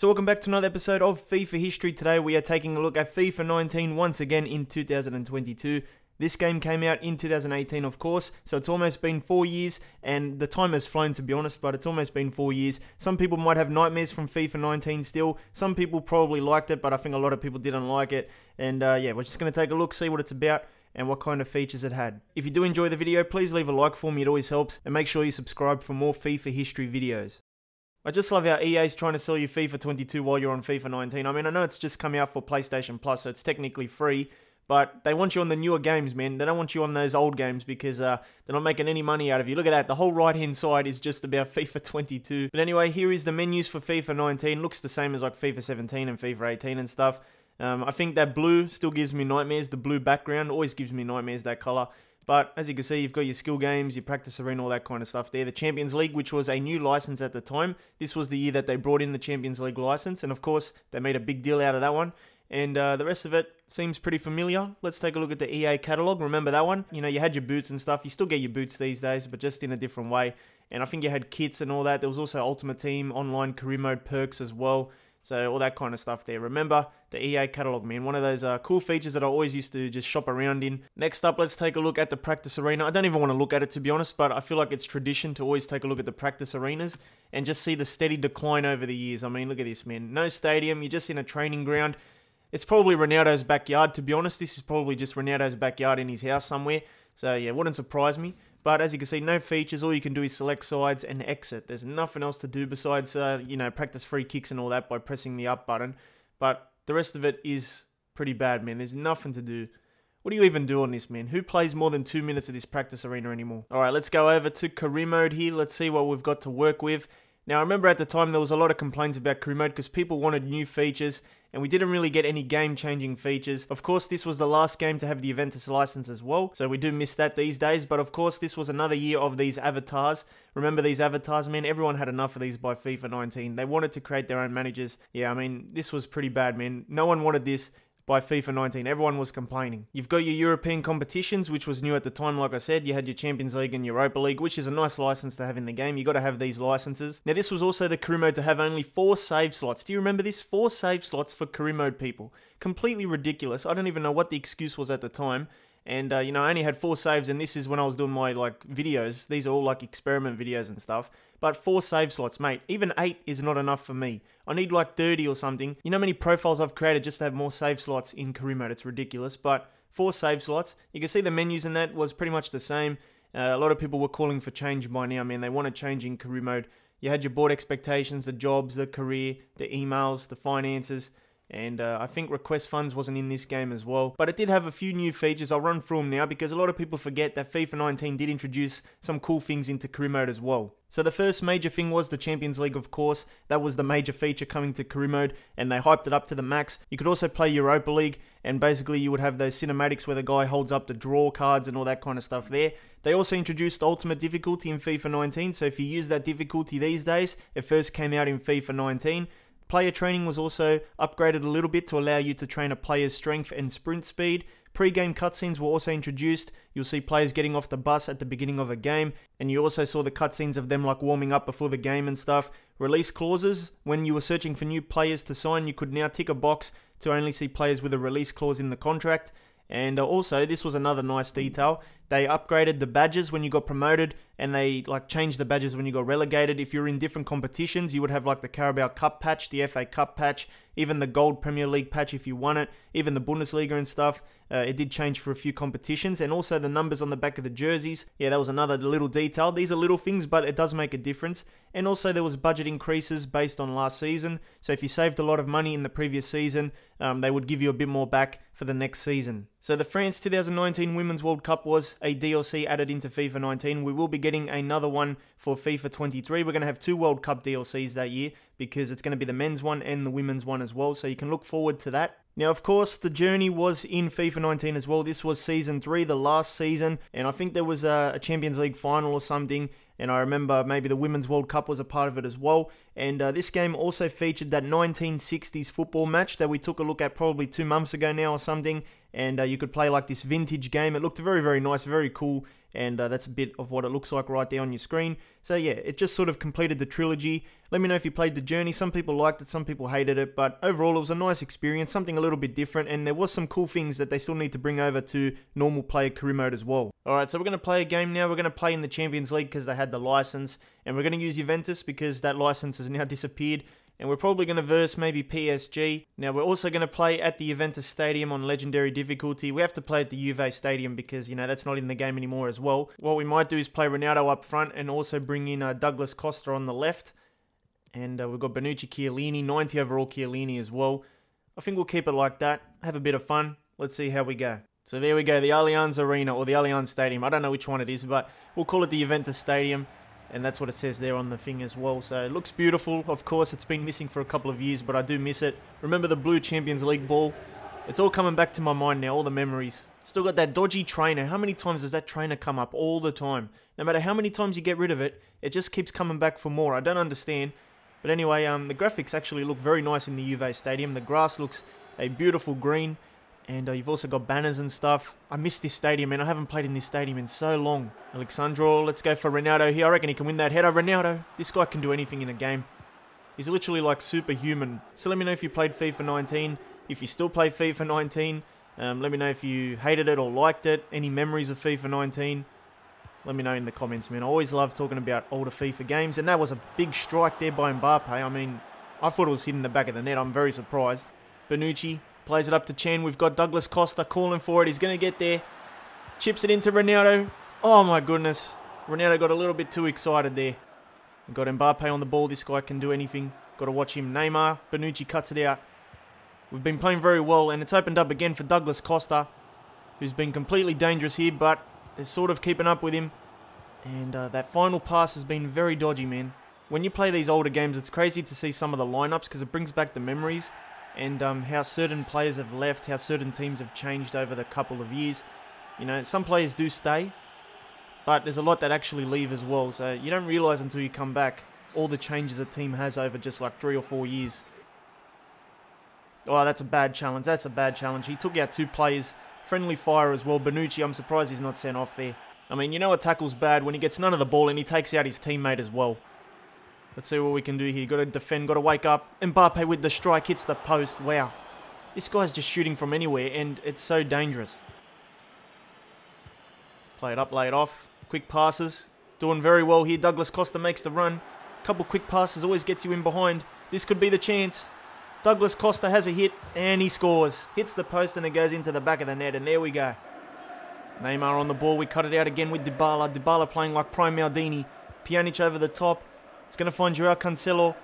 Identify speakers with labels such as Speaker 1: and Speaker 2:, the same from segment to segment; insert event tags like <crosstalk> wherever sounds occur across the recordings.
Speaker 1: So welcome back to another episode of FIFA History. Today we are taking a look at FIFA 19 once again in 2022. This game came out in 2018, of course, so it's almost been four years, and the time has flown to be honest, but it's almost been four years. Some people might have nightmares from FIFA 19 still. Some people probably liked it, but I think a lot of people didn't like it. And uh, yeah, we're just going to take a look, see what it's about and what kind of features it had. If you do enjoy the video, please leave a like for me, it always helps, and make sure you subscribe for more FIFA history videos. I just love how EA's trying to sell you FIFA 22 while you're on FIFA 19. I mean, I know it's just come out for PlayStation Plus, so it's technically free, but they want you on the newer games, man. They don't want you on those old games because uh, they're not making any money out of you. Look at that. The whole right-hand side is just about <laughs> FIFA 22. But anyway, here is the menus for FIFA 19. Looks the same as like FIFA 17 and FIFA 18 and stuff. Um, I think that blue still gives me nightmares. The blue background always gives me nightmares, that color. But as you can see, you've got your skill games, your practice arena, all that kind of stuff there. The Champions League, which was a new license at the time. This was the year that they brought in the Champions League license. And of course, they made a big deal out of that one. And uh, the rest of it seems pretty familiar. Let's take a look at the EA catalog. Remember that one? You know, you had your boots and stuff. You still get your boots these days, but just in a different way. And I think you had kits and all that. There was also Ultimate Team online career mode perks as well. So all that kind of stuff there. Remember the EA catalog, man. One of those uh, cool features that I always used to just shop around in. Next up, let's take a look at the practice arena. I don't even want to look at it to be honest, but I feel like it's tradition to always take a look at the practice arenas and just see the steady decline over the years. I mean, look at this, man. No stadium. You're just in a training ground. It's probably Ronaldo's backyard, to be honest. This is probably just Ronaldo's backyard in his house somewhere. So yeah, wouldn't surprise me. But as you can see, no features. All you can do is select sides and exit. There's nothing else to do besides, uh, you know, practice free kicks and all that by pressing the up button. But the rest of it is pretty bad, man. There's nothing to do. What do you even do on this, man? Who plays more than two minutes of this practice arena anymore? All right, let's go over to career mode here. Let's see what we've got to work with. Now, I remember at the time there was a lot of complaints about career mode because people wanted new features and we didn't really get any game-changing features. Of course, this was the last game to have the Juventus license as well, so we do miss that these days, but of course, this was another year of these avatars. Remember these avatars, man? Everyone had enough of these by FIFA 19. They wanted to create their own managers. Yeah, I mean, this was pretty bad, man. No one wanted this by FIFA 19. Everyone was complaining. You've got your European competitions, which was new at the time, like I said. You had your Champions League and Europa League, which is a nice license to have in the game. You've got to have these licenses. Now, this was also the career mode to have only four save slots. Do you remember this? Four save slots for career mode people. Completely ridiculous. I don't even know what the excuse was at the time. And, uh, you know, I only had four saves, and this is when I was doing my, like, videos. These are all, like, experiment videos and stuff. But four save slots, mate. Even eight is not enough for me. I need, like, 30 or something. You know how many profiles I've created just to have more save slots in career mode? It's ridiculous. But four save slots. You can see the menus in that was pretty much the same. Uh, a lot of people were calling for change by now, I mean, They wanted change in career mode. You had your board expectations, the jobs, the career, the emails, the finances and uh, I think request funds wasn't in this game as well. But it did have a few new features. I'll run through them now because a lot of people forget that FIFA 19 did introduce some cool things into career mode as well. So the first major thing was the Champions League, of course. That was the major feature coming to career mode, and they hyped it up to the max. You could also play Europa League, and basically you would have those cinematics where the guy holds up the draw cards and all that kind of stuff there. They also introduced Ultimate Difficulty in FIFA 19, so if you use that difficulty these days, it first came out in FIFA 19. Player training was also upgraded a little bit to allow you to train a player's strength and sprint speed. Pre-game cutscenes were also introduced. You'll see players getting off the bus at the beginning of a game, and you also saw the cutscenes of them like warming up before the game and stuff. Release clauses, when you were searching for new players to sign, you could now tick a box to only see players with a release clause in the contract. And uh, also, this was another nice detail. They upgraded the badges when you got promoted, and they like changed the badges when you got relegated. If you're in different competitions, you would have like the Carabao Cup patch, the FA Cup patch, even the Gold Premier League patch if you won it, even the Bundesliga and stuff. Uh, it did change for a few competitions, and also the numbers on the back of the jerseys. Yeah, that was another little detail. These are little things, but it does make a difference. And also, there was budget increases based on last season. So if you saved a lot of money in the previous season, um, they would give you a bit more back for the next season. So the France 2019 Women's World Cup was a DLC added into FIFA 19. We will be getting another one for FIFA 23. We're going to have two World Cup DLCs that year because it's going to be the men's one and the women's one as well. So you can look forward to that. Now, of course, the journey was in FIFA 19 as well. This was season three, the last season, and I think there was a, Champions League final or something. And I remember maybe the Women's World Cup was a part of it as well. And uh, this game also featured that 1960s football match that we took a look at probably two months ago now or something. And uh, you could play like this vintage game. It looked very, very nice, very cool. And uh, that's a bit of what it looks like right there on your screen. So yeah, it just sort of completed the trilogy. Let me know if you played the journey. Some people liked it, some people hated it. But overall, it was a nice experience, something a little bit different. And there was some cool things that they still need to bring over to normal player career mode as well. Alright, so we're going to play a game now. We're going to play in the Champions League because they had the license. And we're going to use Juventus because that license has now <laughs> disappeared and we're probably going to verse maybe PSG. Now, we're also going to play at the Juventus Stadium on Legendary difficulty. We have to play at the Juve Stadium because, you know, that's not in the game anymore as well. What we might do is play Ronaldo up front and also bring in uh, Douglas Costa on the left. And uh, we've got Bonucci Chiellini, 90 overall Chiellini as well. I think we'll keep it like that, have a bit of fun. Let's see how we go. So there we go, the Allianz Arena or the Allianz Stadium. I don't know which one it is, but we'll call it the Juventus Stadium and that's what it says there on the thing as well. So it looks beautiful. Of course, it's been missing for a couple of years, but I do miss it. Remember the blue Champions League ball? It's all coming back to my mind now, all the memories. Still got that dodgy trainer. How many times does that trainer come up? All the time. No matter how many times you get rid of it, it just keeps coming back for more. I don't understand. But anyway, um, the graphics actually look very nice in the Juve Stadium. The grass looks a beautiful green. And uh, you've also got banners and stuff. I miss this stadium, man. I haven't played in this stadium in so long. Alex Sandro, let's go for Ronaldo here. I reckon he can win that header. Ronaldo, this guy can do anything in a game. He's literally like superhuman. So let me know if you played FIFA 19. If you still play FIFA 19, um, let me know if you hated it or liked it. Any memories of FIFA 19. Let me know in the comments, man. I always love talking about older FIFA games. And that was a big strike there by Mbappe. I mean, I thought it was hitting the back of the net. I'm very surprised. Bonucci, Plays it up to Can. We've got Douglas Costa calling for it. He's going to get there. Chips it into Ronaldo. Oh my goodness. Ronaldo got a little bit too excited there. We've got Mbappe on the ball. This guy can do anything. Got to watch him. Neymar. Bonucci cuts it out. We've been playing very well, and it's opened up again for Douglas Costa, who's been completely dangerous here, but they're sort of keeping up with him. And uh, that final pass has been very dodgy, man. When you play these older games, it's crazy to see some of the lineups because it brings back the memories and um, how certain players have left, how certain teams have changed over the couple of years. You know, some players do stay, but there's a lot that actually leave as well. So you don't realise until you come back all the changes a team has over just like three or four years. Oh, that's a bad challenge. That's a bad challenge. He took out two players. Friendly fire as well. Bonucci, I'm surprised he's not sent off there. I mean, you know a tackle's bad when he gets none of the ball and he takes out his teammate as well. Let's see what we can do here. Got to defend, got to wake up. Mbappe with the strike hits the post. Wow. This guy's just shooting from anywhere, and it's so dangerous. Let's play it up, lay it off. Quick passes. Doing very well here. Douglas Costa makes the run. Couple quick passes always gets you in behind. This could be the chance. Douglas Costa has a hit, and he scores. Hits the post, and it goes into the back of the net, and there we go. Neymar on the ball. We cut it out again with Dybala. Dybala playing like prime Maldini. Pjanic over the top. He's going to find Joao Cancelo.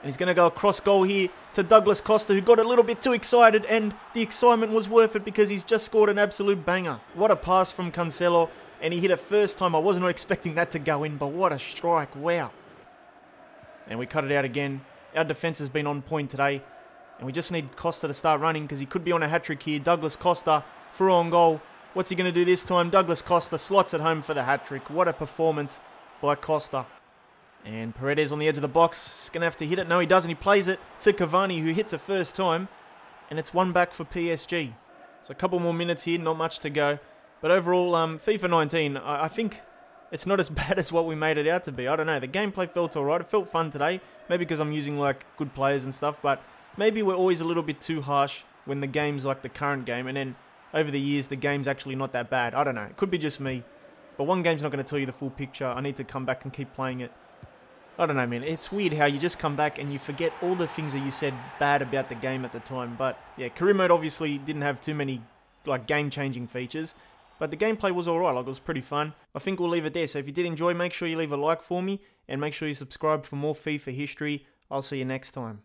Speaker 1: And he's going to go across goal here to Douglas Costa, who got a little bit too excited. And the excitement was worth it because he's just scored an absolute banger. What a pass from Cancelo. And he hit it first time. I was not <laughs> expecting that to go in, but what a strike. Wow. And we cut it out again. Our defence has been on point today. And we just need Costa to start running because he could be on a hat-trick here. Douglas Costa through on goal. What's he going to do this time? Douglas Costa slots it home for the hat-trick. What a performance by Costa. And Paredes on the edge of the box. He's going to have to hit it. No, he doesn't. He plays it to Cavani, who hits it first time. And it's one back for PSG. So a couple more minutes here, not much to go. But overall, um, FIFA 19, I, I think it's not as <laughs> bad as what we made it out to be. I don't know. The gameplay felt alright. It felt fun today. Maybe because I'm using like good players and stuff. But maybe we're always a little bit too harsh when the game's like the current game. And then over the years, the game's actually not that bad. I don't know. It could be just me. But one game's not going to tell you the full picture. I need to come back and keep playing it. I don't know, man. It's weird how you just come back and you forget all the things that you said bad about the game at the time. But yeah, career mode obviously didn't have too many like game-changing features. But the gameplay was alright, like it was pretty fun. I think we'll leave it there. So if you did enjoy, make sure you leave a like for me and make sure you subscribe for more FIFA history. I'll see you next time.